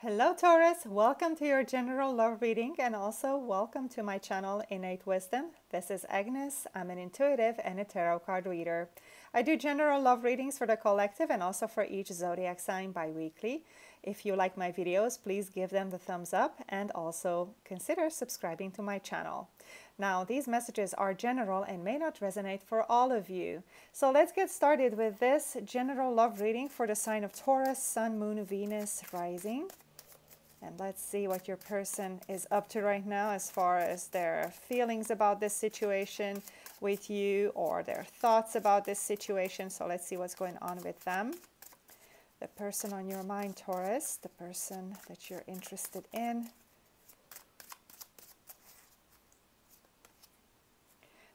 Hello Taurus, welcome to your general love reading and also welcome to my channel Innate Wisdom. This is Agnes. I'm an intuitive and a tarot card reader. I do general love readings for the collective and also for each zodiac sign bi-weekly. If you like my videos, please give them the thumbs up and also consider subscribing to my channel. Now, these messages are general and may not resonate for all of you. So let's get started with this general love reading for the sign of Taurus, Sun, Moon, Venus, Rising. And let's see what your person is up to right now as far as their feelings about this situation with you or their thoughts about this situation. So let's see what's going on with them. The person on your mind, Taurus, the person that you're interested in.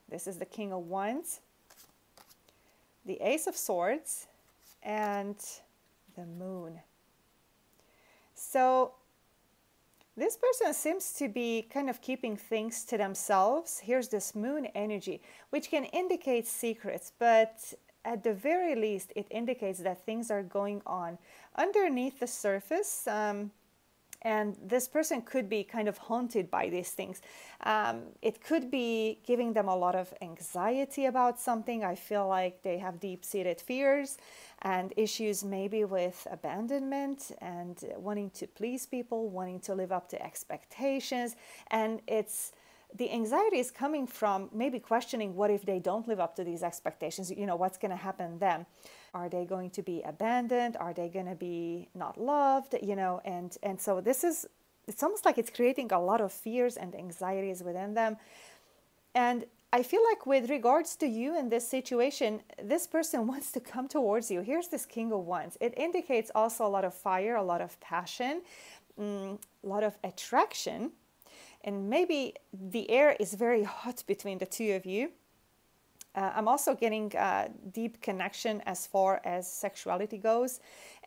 This is the King of Wands, the Ace of Swords, and the Moon. So this person seems to be kind of keeping things to themselves. Here's this moon energy, which can indicate secrets, but at the very least, it indicates that things are going on underneath the surface. Um, and this person could be kind of haunted by these things. Um, it could be giving them a lot of anxiety about something. I feel like they have deep seated fears and issues maybe with abandonment and wanting to please people, wanting to live up to expectations. And it's the anxiety is coming from maybe questioning what if they don't live up to these expectations, you know, what's going to happen then? Are they going to be abandoned? Are they going to be not loved? You know, and and so this is it's almost like it's creating a lot of fears and anxieties within them. And I feel like with regards to you in this situation, this person wants to come towards you. Here's this King of Wands. It indicates also a lot of fire, a lot of passion, mm, a lot of attraction. And maybe the air is very hot between the two of you. Uh, I'm also getting a deep connection as far as sexuality goes.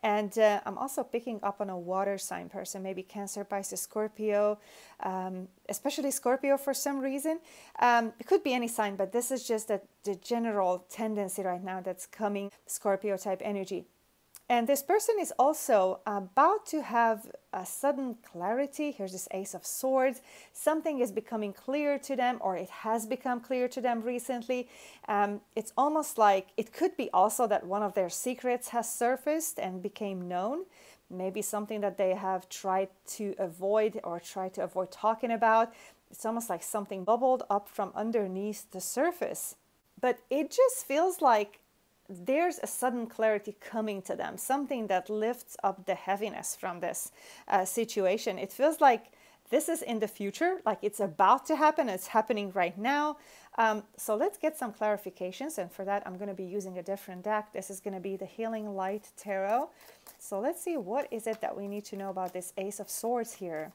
And uh, I'm also picking up on a water sign person, maybe Cancer, Pisces, Scorpio, um, especially Scorpio for some reason. Um, it could be any sign, but this is just a, the general tendency right now that's coming Scorpio type energy. And this person is also about to have a sudden clarity. Here's this Ace of Swords. Something is becoming clear to them, or it has become clear to them recently. Um, it's almost like it could be also that one of their secrets has surfaced and became known. Maybe something that they have tried to avoid or tried to avoid talking about. It's almost like something bubbled up from underneath the surface. But it just feels like there's a sudden clarity coming to them, something that lifts up the heaviness from this uh, situation. It feels like this is in the future, like it's about to happen, it's happening right now. Um, so let's get some clarifications, and for that, I'm going to be using a different deck. This is going to be the Healing Light Tarot. So let's see what is it that we need to know about this Ace of Swords here.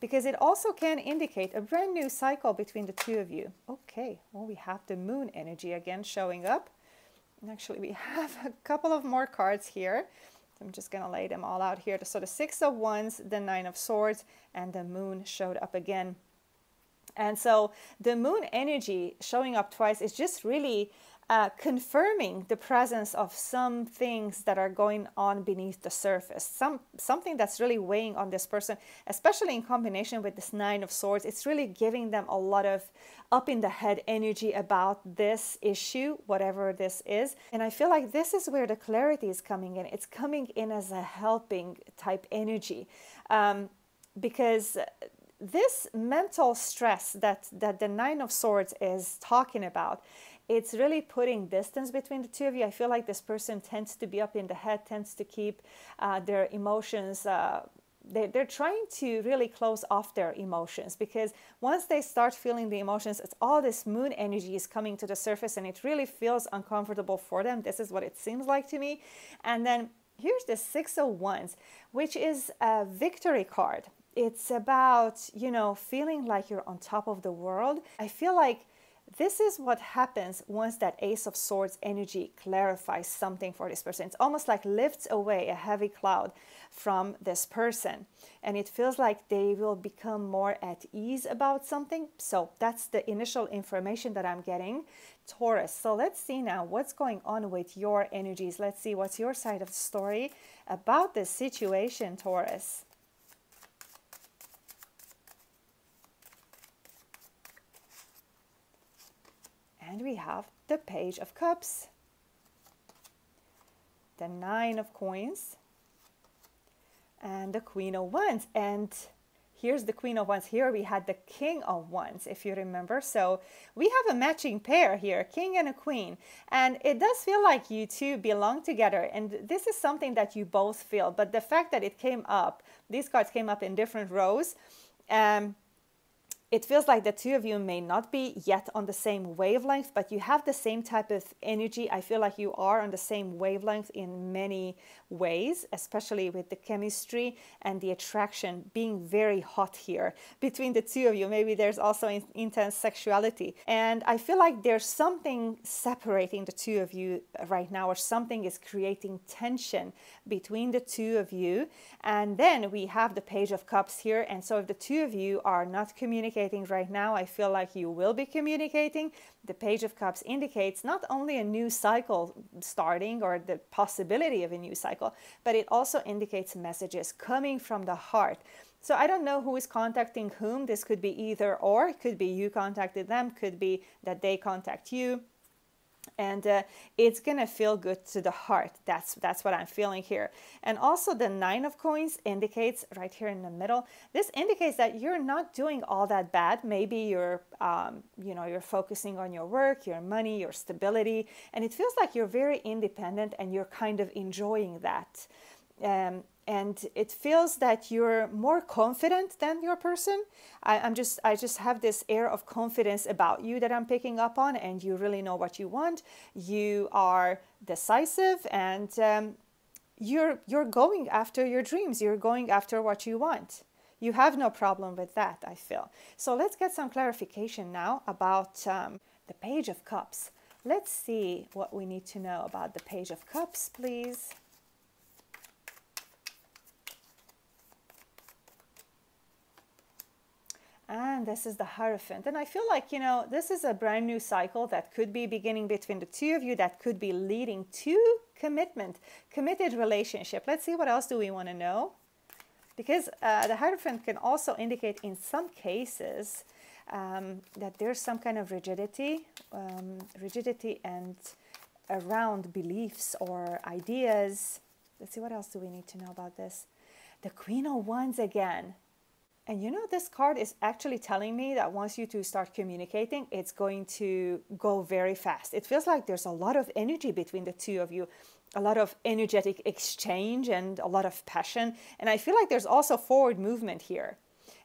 Because it also can indicate a brand new cycle between the two of you. Okay, well, we have the moon energy again showing up. Actually, we have a couple of more cards here. I'm just going to lay them all out here. So the Six of Wands, the Nine of Swords, and the Moon showed up again. And so the Moon energy showing up twice is just really uh, confirming the presence of some things that are going on beneath the surface, some something that's really weighing on this person, especially in combination with this Nine of Swords. It's really giving them a lot of up in the head energy about this issue, whatever this is. And I feel like this is where the clarity is coming in. It's coming in as a helping type energy. Um, because this mental stress that, that the Nine of Swords is talking about it's really putting distance between the two of you. I feel like this person tends to be up in the head, tends to keep uh, their emotions. Uh, they, they're trying to really close off their emotions because once they start feeling the emotions, it's all this moon energy is coming to the surface and it really feels uncomfortable for them. This is what it seems like to me. And then here's the Six of Wands, which is a victory card. It's about, you know, feeling like you're on top of the world. I feel like this is what happens once that Ace of Swords energy clarifies something for this person. It's almost like lifts away a heavy cloud from this person. And it feels like they will become more at ease about something. So that's the initial information that I'm getting. Taurus. So let's see now what's going on with your energies. Let's see what's your side of the story about this situation, Taurus. And we have the Page of Cups, the Nine of Coins, and the Queen of Wands. And here's the Queen of Wands. Here we had the King of Wands, if you remember. So we have a matching pair here, a King and a Queen. And it does feel like you two belong together. And this is something that you both feel. But the fact that it came up, these cards came up in different rows, um, it feels like the two of you may not be yet on the same wavelength, but you have the same type of energy. I feel like you are on the same wavelength in many ways, especially with the chemistry and the attraction being very hot here between the two of you. Maybe there's also in intense sexuality. And I feel like there's something separating the two of you right now, or something is creating tension between the two of you. And then we have the Page of Cups here. And so if the two of you are not communicating, communicating right now, I feel like you will be communicating. The Page of Cups indicates not only a new cycle starting or the possibility of a new cycle, but it also indicates messages coming from the heart. So I don't know who is contacting whom. This could be either or. It could be you contacted them, could be that they contact you and uh, it's gonna feel good to the heart. That's that's what i'm feeling here. And also the nine of coins indicates right here in the middle this indicates that you're not doing all that bad. Maybe you're um, you know you're focusing on your work your money your stability and it feels like you're very independent and you're kind of enjoying that. Um, and it feels that you're more confident than your person. I, am just i just have this air of confidence about you that i'm picking up on and you really know what you want. You are decisive and um, you're you're going after your dreams. You're going after what you want. You have no problem with that i feel. So let's get some clarification now about um, the page of cups. Let's see what we need to know about the page of cups please And this is the Hierophant. And I feel like, you know, this is a brand new cycle that could be beginning between the two of you, that could be leading to commitment, committed relationship. Let's see what else do we want to know. Because uh, the Hierophant can also indicate in some cases um, that there's some kind of rigidity, um, rigidity and around beliefs or ideas. Let's see what else do we need to know about this. The Queen of Wands again. And you know, this card is actually telling me that once you two start communicating, it's going to go very fast. It feels like there's a lot of energy between the two of you, a lot of energetic exchange and a lot of passion. And I feel like there's also forward movement here.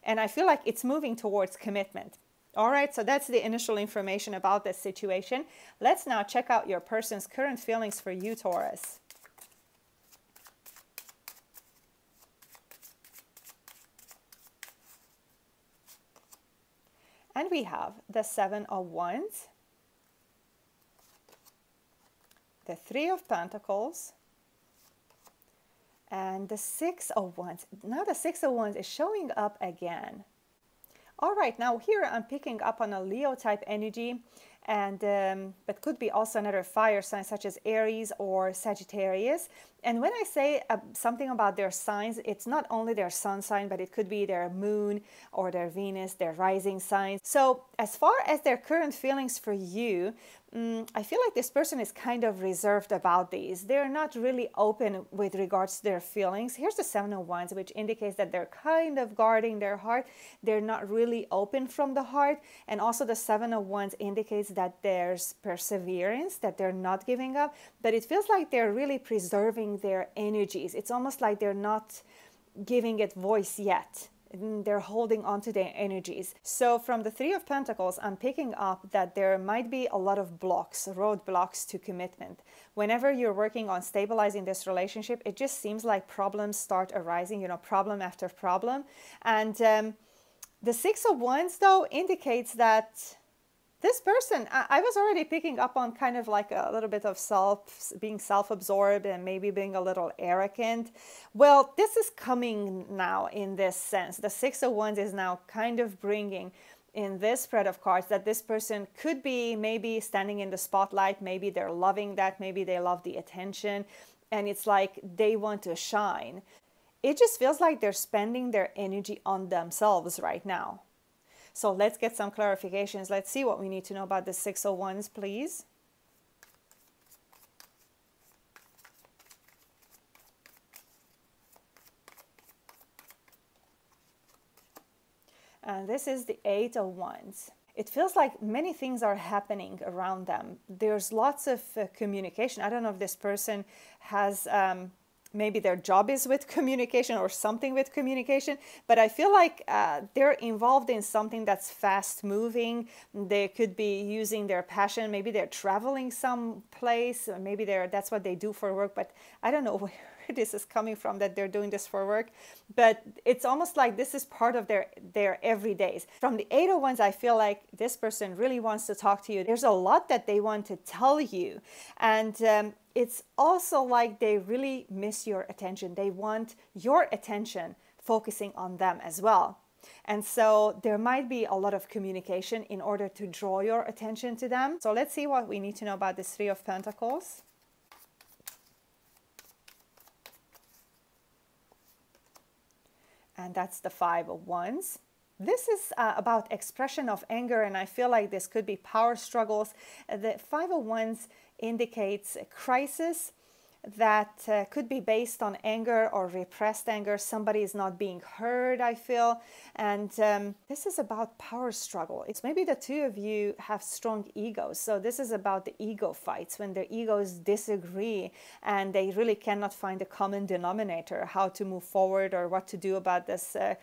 And I feel like it's moving towards commitment. All right, so that's the initial information about this situation. Let's now check out your person's current feelings for you, Taurus. And we have the Seven of Wands, the Three of Pentacles, and the Six of Wands. Now the Six of Wands is showing up again. All right, now here I'm picking up on a Leo type energy and um, but could be also another fire sign such as Aries or Sagittarius. And when I say uh, something about their signs, it's not only their sun sign, but it could be their moon or their Venus, their rising signs. So as far as their current feelings for you, um, I feel like this person is kind of reserved about these. They're not really open with regards to their feelings. Here's the Seven of Wands, which indicates that they're kind of guarding their heart. They're not really open from the heart. And also the Seven of Wands indicates that there's perseverance, that they're not giving up, but it feels like they're really preserving their energies. It's almost like they're not giving it voice yet. They're holding on to their energies. So, from the Three of Pentacles, I'm picking up that there might be a lot of blocks, roadblocks to commitment. Whenever you're working on stabilizing this relationship, it just seems like problems start arising, you know, problem after problem. And um, the Six of Wands, though, indicates that this person I, was already picking up on kind of like a little bit of self being self-absorbed and maybe being a little arrogant. Well this is coming now in this sense. The six of wands is now kind of bringing in this spread of cards that this person could be maybe standing in the spotlight maybe they're loving that maybe they love the attention and it's like they want to shine. It just feels like they're spending their energy on themselves right now So let's get some clarifications. Let's see what we need to know about the Six of Wands, please. And this is the Eight of Wands it feels like many things are happening around them. There's lots of uh, communication. I don't know if this person has um, maybe their job is with communication or something with communication, but I feel like uh, they're involved in something that's fast moving. They could be using their passion. Maybe they're traveling someplace. Maybe they're that's what they do for work. But I don't know this is coming from that they're doing this for work. But it's almost like this is part of their their everydays. From the Eight of Wands i feel like this person really wants to talk to you. There's a lot that they want to tell you. And um, it's also like they really miss your attention. They want your attention focusing on them as well. And so there might be a lot of communication in order to draw your attention to them. So let's see what we need to know about this Three of Pentacles. And that's the Five of Wands. This is uh, about expression of anger, and I feel like this could be power struggles. The Five of Wands indicates a crisis that uh, could be based on anger or repressed anger. Somebody is not being heard, I feel. And um, this is about power struggle. It's maybe the two of you have strong egos. So this is about the ego fights when their egos disagree and they really cannot find a common denominator, how to move forward or what to do about this. Uh,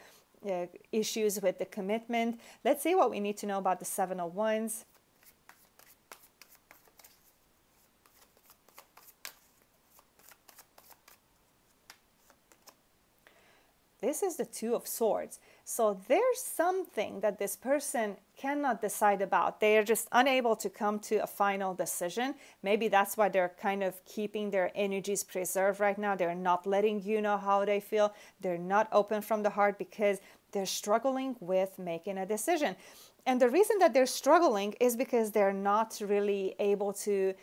uh, issues with the commitment. Let's see what we need to know about the seven of wands. This is the Two of Swords. So there's something that this person cannot decide about. They are just unable to come to a final decision. Maybe that's why they're kind of keeping their energies preserved right now. They're not letting you know how they feel. They're not open from the heart because they're struggling with making a decision. And the reason that they're struggling is because they're not really able to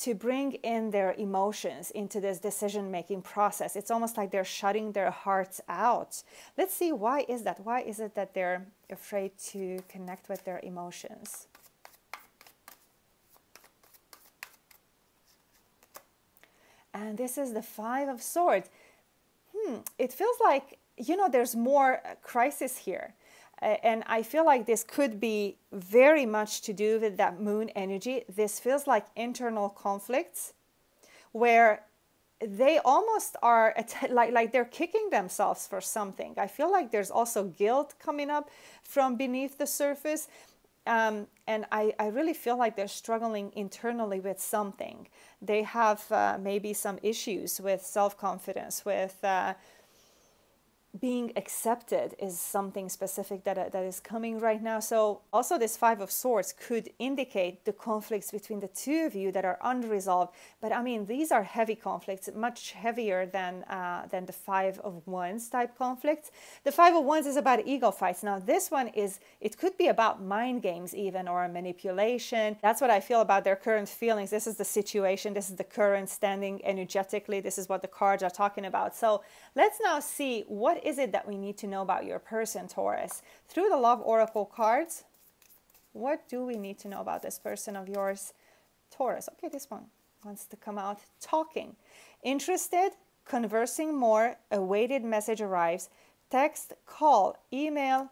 to bring in their emotions into this decision making process. It's almost like they're shutting their hearts out. Let's see why is that? Why is it that they're afraid to connect with their emotions? And this is the 5 of swords. Hmm, it feels like you know there's more crisis here and I feel like this could be very much to do with that moon energy. This feels like internal conflicts where they almost are like like they're kicking themselves for something. I feel like there's also guilt coming up from beneath the surface. Um, and I, I really feel like they're struggling internally with something. They have uh, maybe some issues with self confidence, with uh, being accepted is something specific that, that is coming right now. So, also, this Five of Swords could indicate the conflicts between the two of you that are unresolved. But I mean, these are heavy conflicts, much heavier than, uh, than the Five of Wands type conflicts. The Five of Wands is about ego fights. Now, this one is, it could be about mind games, even, or manipulation. That's what I feel about their current feelings. This is the situation, this is the current standing energetically, this is what the cards are talking about. So, let's now see what is it that we need to know about your person, Taurus? Through the Love Oracle cards, what do we need to know about this person of yours, Taurus? Okay, this one wants to come out talking. Interested, conversing more, a message arrives, text, call, email,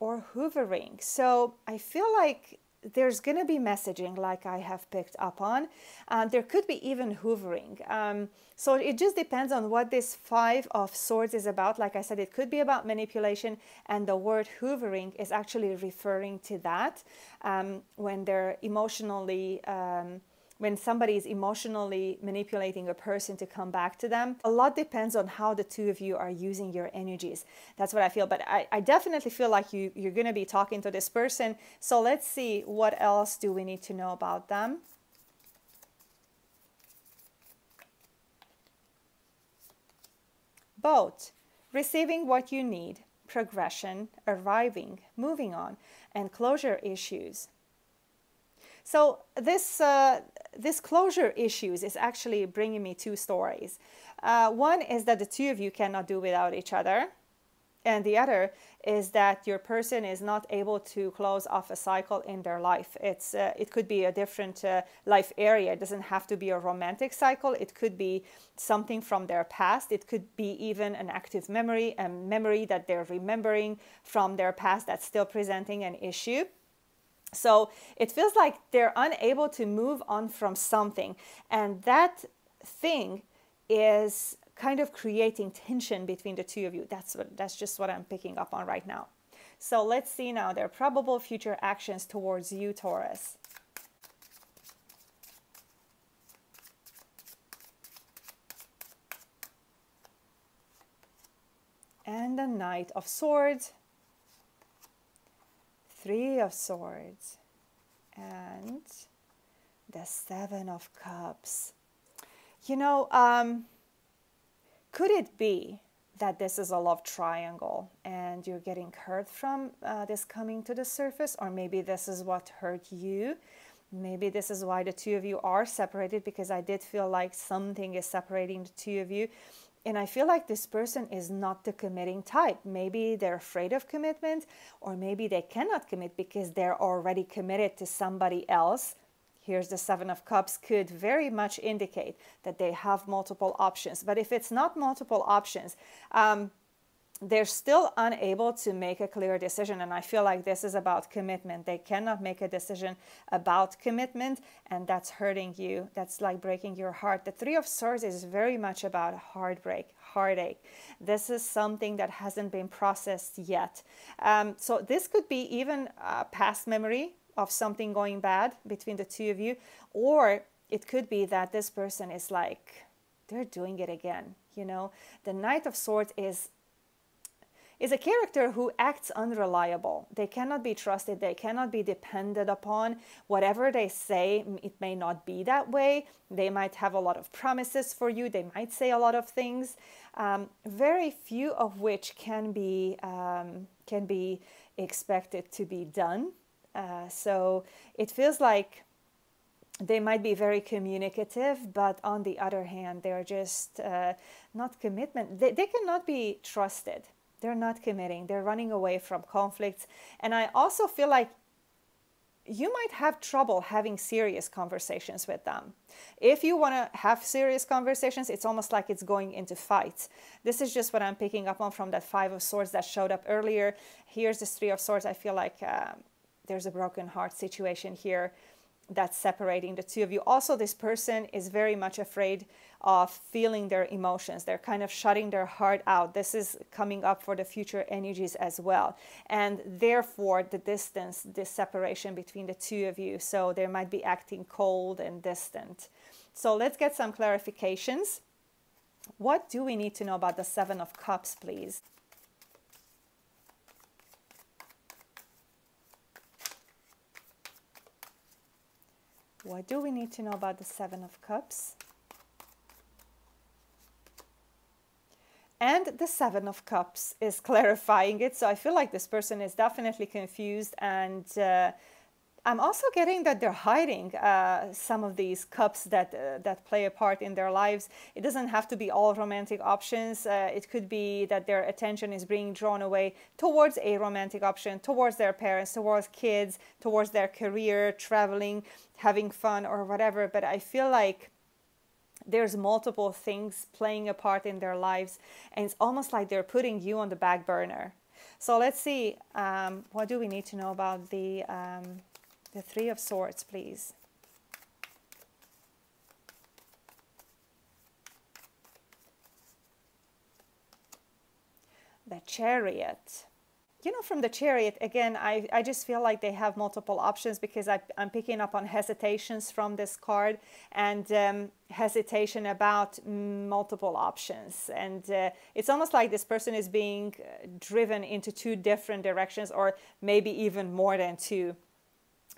or hoovering. So I feel like there's going to be messaging like I have picked up on. Uh, there could be even hoovering. Um, so it just depends on what this Five of Swords is about. Like I said, it could be about manipulation, and the word hoovering is actually referring to that um, when they're emotionally. Um, when somebody is emotionally manipulating a person to come back to them, a lot depends on how the two of you are using your energies. That's what I feel. But I, I definitely feel like you, you're going to be talking to this person. So let's see what else do we need to know about them. Both receiving what you need, progression, arriving, moving on, and closure issues. So this uh, this closure issues is actually bringing me two stories. Uh, one is that the two of you cannot do without each other. and the other is that your person is not able to close off a cycle in their life it's uh, it could be a different uh, life area it doesn't have to be a romantic cycle it could be something from their past it could be even an active memory a memory that they're remembering from their past that's still presenting an issue so it feels like they're unable to move on from something and that thing is kind of creating tension between the two of you. That's what that's just what I'm picking up on right now. So let's see now their probable future actions towards you, Taurus. And the Knight of Swords, Three of Swords, and the Seven of Cups. You know, um, could it be that this is a love triangle and you're getting hurt from uh, this coming to the surface? Or maybe this is what hurt you? Maybe this is why the two of you are separated because I did feel like something is separating the two of you. And I feel like this person is not the committing type. Maybe they're afraid of commitment, or maybe they cannot commit because they're already committed to somebody else here's the Seven of Cups, could very much indicate that they have multiple options. But if it's not multiple options, um, they're still unable to make a clear decision. And I feel like this is about commitment. They cannot make a decision about commitment, and that's hurting you. That's like breaking your heart. The Three of Swords is very much about heartbreak, heartache. This is something that hasn't been processed yet. Um, so this could be even a past memory of something going bad between the two of you or it could be that this person is like they're doing it again you know the knight of swords is is a character who acts unreliable. They cannot be trusted, they cannot be depended upon. Whatever they say, it may not be that way. They might have a lot of promises for you, they might say a lot of things, um, very few of which can be, um, can be expected to be done. Uh, so it feels like they might be very communicative, but on the other hand, they're just uh, not commitment. They, they cannot be trusted. They're not committing. They're running away from conflicts. And I also feel like you might have trouble having serious conversations with them. If you want to have serious conversations, it's almost like it's going into fights. This is just what I'm picking up on from that Five of Swords that showed up earlier. Here's this Three of Swords. I feel like uh, there's a broken heart situation here that's separating the two of you. Also, this person is very much afraid of feeling their emotions. They're kind of shutting their heart out. This is coming up for the future energies as well. And therefore, the distance, this separation between the two of you. So they might be acting cold and distant. So let's get some clarifications. What do we need to know about the Seven of Cups, please? What do we need to know about the Seven of Cups? And the Seven of Cups is clarifying it. So I feel like this person is definitely confused and uh, I'm also getting that they're hiding uh, some of these cups that uh, that play a part in their lives. It doesn't have to be all romantic options. Uh, it could be that their attention is being drawn away towards a romantic option, towards their parents, towards kids, towards their career, traveling, having fun, or whatever. But I feel like there's multiple things playing a part in their lives, and it's almost like they're putting you on the back burner. So let's see. Um, what do we need to know about the um, the Three of Swords, please. The Chariot. You know, from the Chariot, again, I, I just feel like they have multiple options because I, I'm picking up on hesitations from this card and um, hesitation about multiple options. And uh, it's almost like this person is being uh, driven into two different directions or maybe even more than two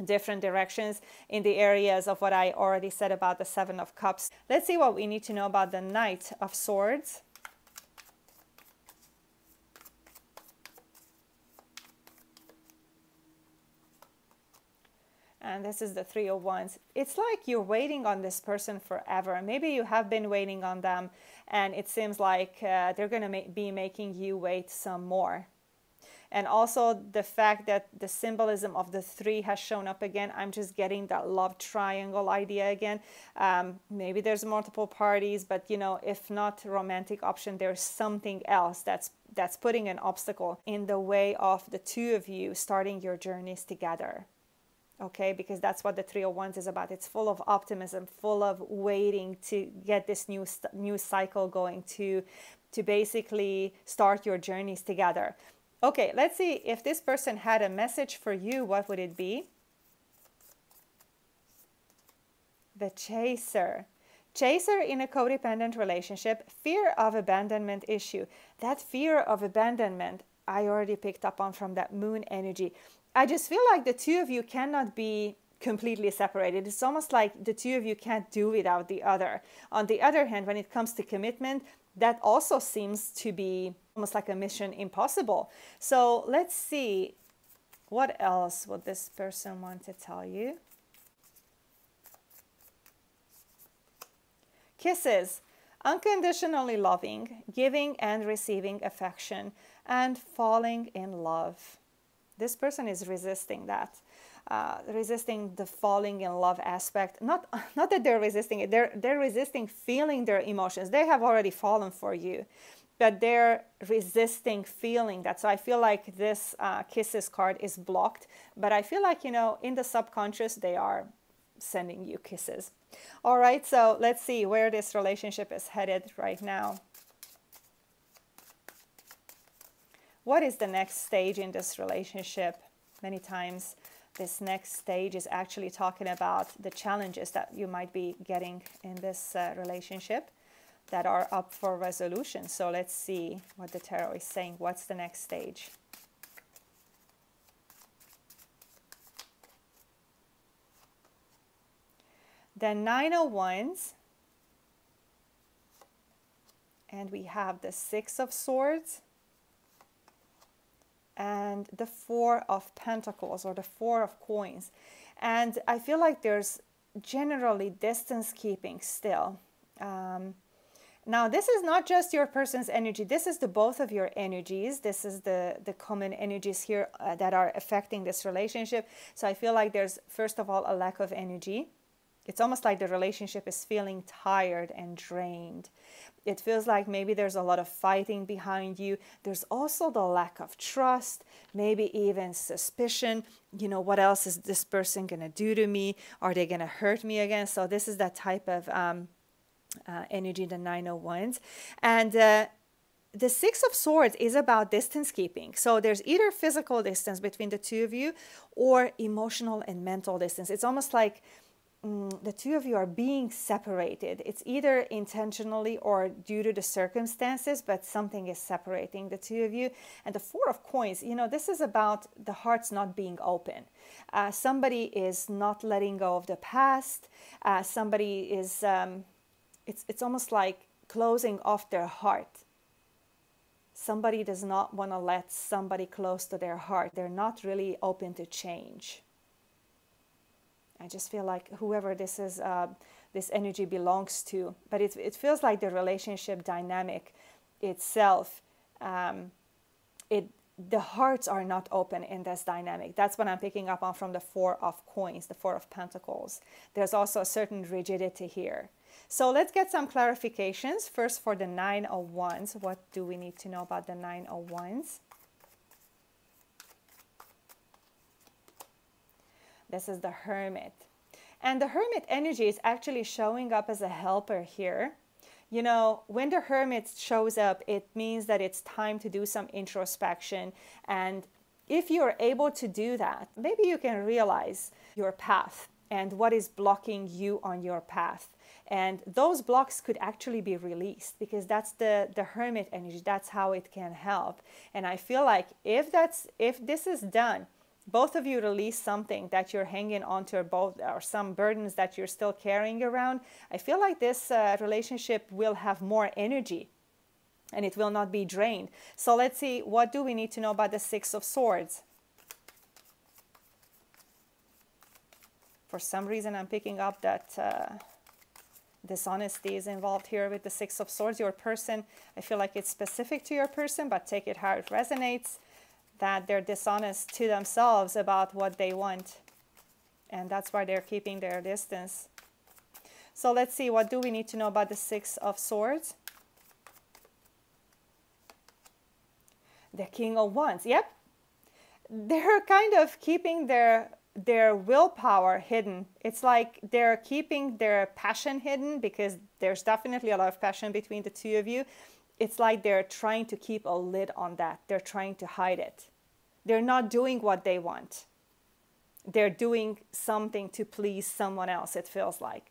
different directions in the areas of what I already said about the Seven of Cups. Let's see what we need to know about the Knight of Swords. and this is the three of wands it's like you're waiting on this person forever maybe you have been waiting on them and it seems like uh, they're going to ma- be making you wait some more and also the fact that the symbolism of the three has shown up again i'm just getting that love triangle idea again. Um, maybe there's multiple parties but you know if not romantic option there's something else that's that's putting an obstacle in the way of the two of you starting your journeys together. Okay? Because that's what the three of wands is about. It's full of optimism full of waiting to get this new new cycle going to to basically start your journeys together okay let's see. If this person had a message for you what would it be? The chaser. Chaser in a codependent relationship fear of abandonment issue. That fear of abandonment i already picked up on from that moon energy. I just feel like the two of you cannot be completely separated. It's almost like the two of you can't do without the other. On the other hand, when it comes to commitment, that also seems to be almost like a mission impossible. So let's see what else would this person want to tell you. Kisses, unconditionally loving, giving and receiving affection, and falling in love. This person is resisting that uh, resisting the falling in love aspect. Not not that they're resisting it they're they're resisting feeling their emotions. They have already fallen for you but they're resisting feeling that. So i feel like this uh, kisses card is blocked but i feel like you know in the subconscious they are sending you kisses. All right so let's see where this relationship is headed right now. What is the next stage in this relationship? Many times, this next stage is actually talking about the challenges that you might be getting in this uh, relationship that are up for resolution. So let's see what the tarot is saying. What's the next stage? The Nine of Wands. And we have the Six of Swords and the Four of Pentacles or the Four of Coins. And I feel like there's generally distance keeping still. Um, now, this is not just your person's energy. This is the both of your energies. This is the, the common energies here uh, that are affecting this relationship. So I feel like there's, first of all, a lack of energy. It's almost like the relationship is feeling tired and drained it feels like maybe there's a lot of fighting behind you. There's also the lack of trust, maybe even suspicion. You know, what else is this person going to do to me? Are they going to hurt me again? So, this is that type of um, uh, energy, the nine of wands. And uh, the Six of Swords is about distance keeping. So there's either physical distance between the two of you or emotional and mental distance. It's almost like mm, the two of you are being separated. It's either intentionally or due to the circumstances, but something is separating the two of you. And the Four of Coins, you know, this is about the hearts not being open. Uh, somebody is not letting go of the past. Uh, somebody is, um, it's, it's almost like closing off their heart. Somebody does not want to let somebody close to their heart. They're not really open to change. I just feel like whoever this is, uh, this energy belongs to. But it, it feels like the relationship dynamic itself, um, it the hearts are not open in this dynamic. That's what I'm picking up on from the Four of Coins, the Four of Pentacles. There's also a certain rigidity here. So let's get some clarifications. First, for the Nine oh of Wands, what do we need to know about the Nine oh of Wands? This is the hermit. And the hermit energy is actually showing up as a helper here. You know, when the hermit shows up, it means that it's time to do some introspection. And if you're able to do that, maybe you can realize your path and what is blocking you on your path. And those blocks could actually be released because that's the, the hermit energy. That's how it can help. And I feel like if that's if this is done, both of you release something that you're hanging onto or both or some burdens that you're still carrying around i feel like this uh, relationship will have more energy and it will not be drained so let's see what do we need to know about the six of swords For some reason, I'm picking up that uh, dishonesty is involved here with the Six of Swords. Your person, I feel like it's specific to your person, but take it how it resonates, that they're dishonest to themselves about what they want. And that's why they're keeping their distance. So let's see, what do we need to know about the Six of Swords? The King of Wands. Yep. They're kind of keeping their their willpower hidden. It's like they're keeping their passion hidden because there's definitely a lot of passion between the two of you. It's like they're trying to keep a lid on that. They're trying to hide it. They're not doing what they want. They're doing something to please someone else, it feels like.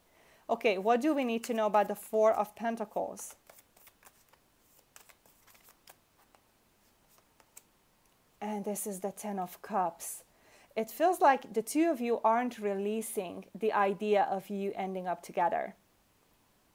Okay, what do we need to know about the Four of Pentacles? And this is the Ten of Cups it feels like the two of you aren't releasing the idea of you ending up together.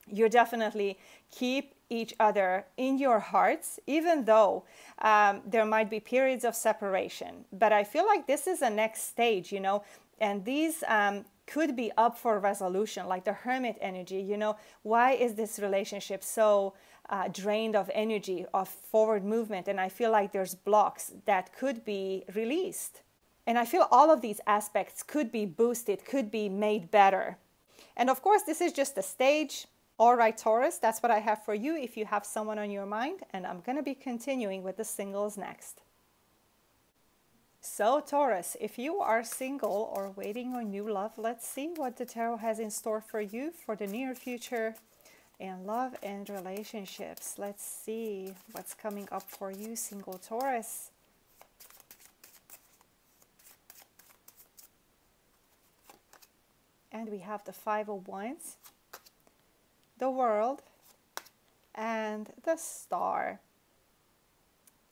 You definitely keep each other in your hearts, even though um, there might be periods of separation. But I feel like this is a next stage, you know, and these um, could be up for resolution, like the hermit energy. You know, why is this relationship so uh, drained of energy, of forward movement? And I feel like there's blocks that could be released. And I feel all of these aspects could be boosted, could be made better. And of course, this is just a stage. All right, Taurus, that's what I have for you if you have someone on your mind. And I'm going to be continuing with the singles next. So, Taurus, if you are single or waiting on new love, let's see what the tarot has in store for you for the near future in love and relationships. Let's see what's coming up for you, single Taurus. And we have the five of wands the world and the star.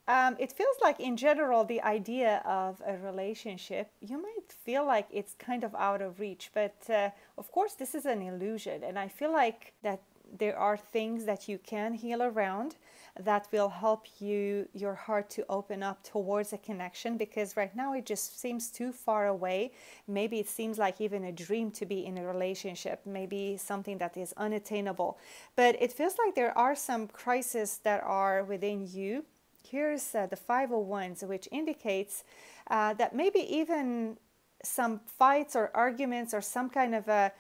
Um, it feels like in general the idea of a relationship you might feel like it's kind of out of reach but uh, of course this is an illusion. And i feel like that there are things that you can heal around that will help you your heart to open up towards a connection because right now it just seems too far away. Maybe it seems like even a dream to be in a relationship maybe something that is unattainable. But it feels like there are some crises that are within you. Here's uh, the five of wands which indicates uh, that maybe even some fights or arguments or some kind of a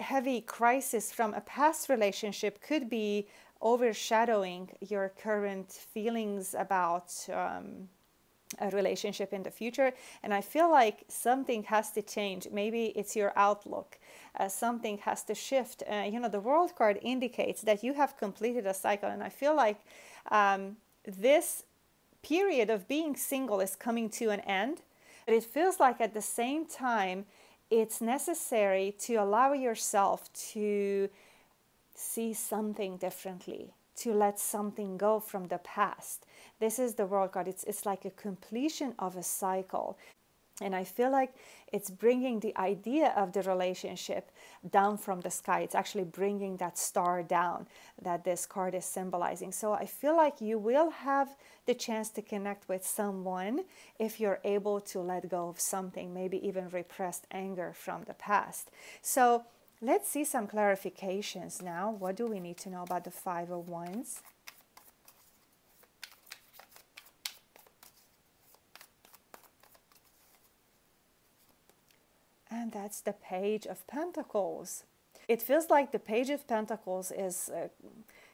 heavy crisis from a past relationship could be overshadowing your current feelings about um, a relationship in the future. And I feel like something has to change. Maybe it's your outlook. Uh, something has to shift. Uh, you know, the world card indicates that you have completed a cycle. And I feel like um, this period of being single is coming to an end. But it feels like at the same time, it's necessary to allow yourself to see something differently, to let something go from the past. This is the world card. It's, it's like a completion of a cycle. And I feel like it's bringing the idea of the relationship down from the sky. It's actually bringing that star down that this card is symbolizing. So I feel like you will have the chance to connect with someone if you're able to let go of something, maybe even repressed anger from the past. So let's see some clarifications now. What do we need to know about the Five of Wands? And that's the Page of Pentacles. It feels like the Page of Pentacles is uh,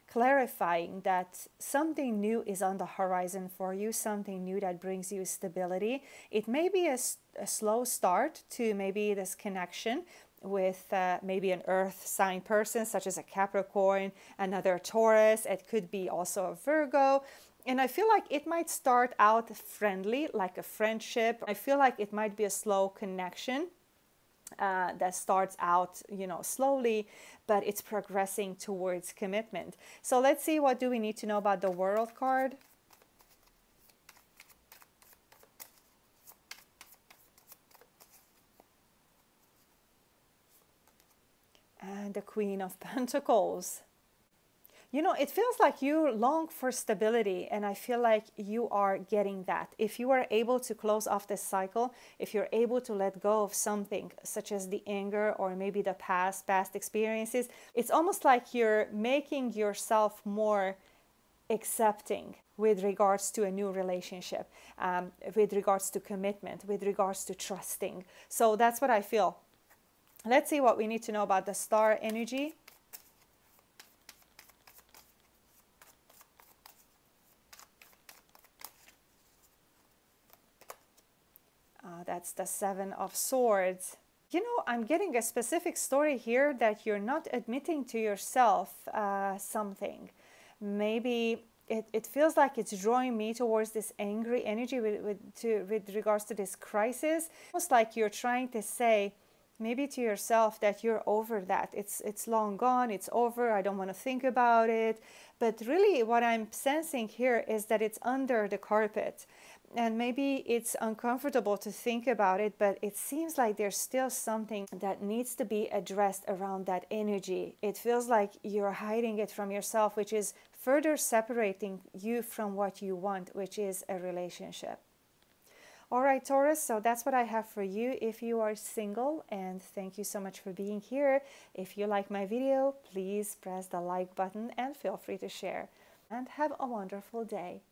clarifying that something new is on the horizon for you, something new that brings you stability. It may be a, a slow start to maybe this connection with uh, maybe an earth sign person, such as a Capricorn, another Taurus. It could be also a Virgo. And I feel like it might start out friendly, like a friendship. I feel like it might be a slow connection uh, that starts out, you know, slowly, but it's progressing towards commitment. So let's see what do we need to know about the World card. And the Queen of Pentacles. you know, it feels like you long for stability, and I feel like you are getting that. If you are able to close off this cycle, if you're able to let go of something such as the anger or maybe the past, past experiences, it's almost like you're making yourself more accepting with regards to a new relationship, um, with regards to commitment, with regards to trusting. So that's what I feel. Let's see what we need to know about the star energy. Uh, that's the Seven of Swords. You know, I'm getting a specific story here that you're not admitting to yourself uh, something. Maybe it, it feels like it's drawing me towards this angry energy with, with, to, with regards to this crisis. Almost like you're trying to say, maybe to yourself that you're over that it's it's long gone it's over i don't want to think about it but really what i'm sensing here is that it's under the carpet and maybe it's uncomfortable to think about it, but it seems like there's still something that needs to be addressed around that energy. It feels like you're hiding it from yourself, which is further separating you from what you want, which is a relationship. All right, Taurus, so that's what I have for you if you are single. And thank you so much for being here. If you like my video, please press the like button and feel free to share. And have a wonderful day.